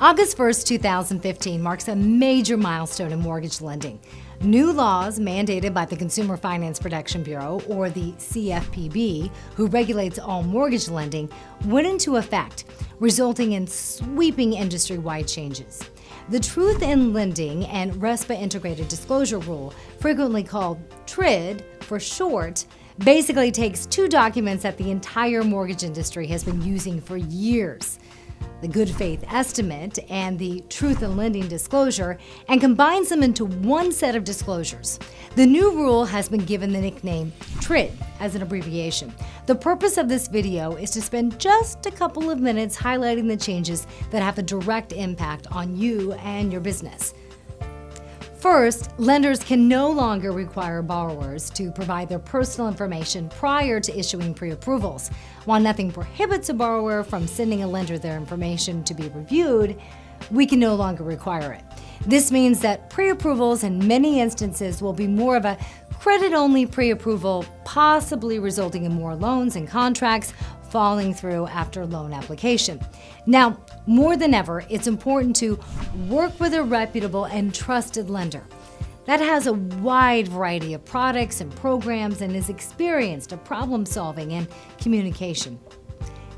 August 1st, 2015 marks a major milestone in mortgage lending. New laws mandated by the Consumer Finance Protection Bureau, or the CFPB, who regulates all mortgage lending, went into effect, resulting in sweeping industry wide changes. The Truth in Lending and RESPA Integrated Disclosure Rule, frequently called TRID for short, basically takes two documents that the entire mortgage industry has been using for years the good faith estimate and the truth in lending disclosure and combines them into one set of disclosures. The new rule has been given the nickname TRID as an abbreviation. The purpose of this video is to spend just a couple of minutes highlighting the changes that have a direct impact on you and your business. First, lenders can no longer require borrowers to provide their personal information prior to issuing pre approvals. While nothing prohibits a borrower from sending a lender their information to be reviewed, we can no longer require it. This means that pre approvals in many instances will be more of a credit only pre approval, possibly resulting in more loans and contracts falling through after loan application. Now, more than ever, it's important to work with a reputable and trusted lender that has a wide variety of products and programs and is experienced at problem solving and communication.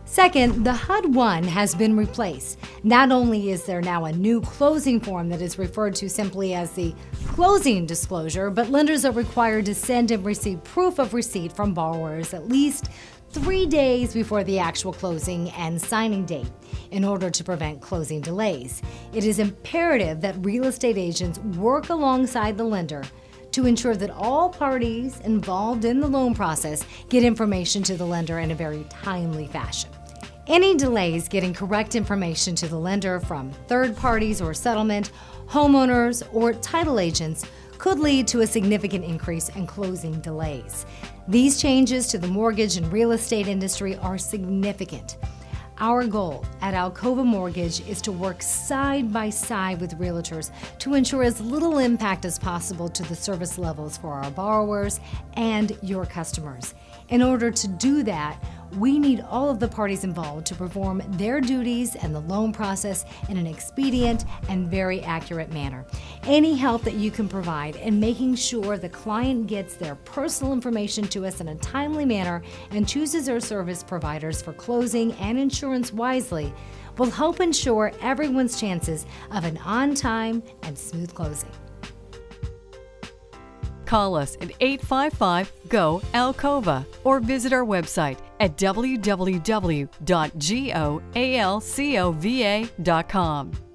Second, the HUD 1 has been replaced. Not only is there now a new closing form that is referred to simply as the closing disclosure, but lenders are required to send and receive proof of receipt from borrowers at least three days before the actual closing and signing date in order to prevent closing delays. It is imperative that real estate agents work alongside the lender to ensure that all parties involved in the loan process get information to the lender in a very timely fashion. Any delays getting correct information to the lender from third parties or settlement, homeowners, or title agents could lead to a significant increase in closing delays. These changes to the mortgage and real estate industry are significant. Our goal at Alcova Mortgage is to work side by side with realtors to ensure as little impact as possible to the service levels for our borrowers and your customers. In order to do that, we need all of the parties involved to perform their duties and the loan process in an expedient and very accurate manner. Any help that you can provide in making sure the client gets their personal information to us in a timely manner and chooses our service providers for closing and insurance wisely will help ensure everyone's chances of an on time and smooth closing. Call us at 855 GO Alcova or visit our website at www.goalcova.com.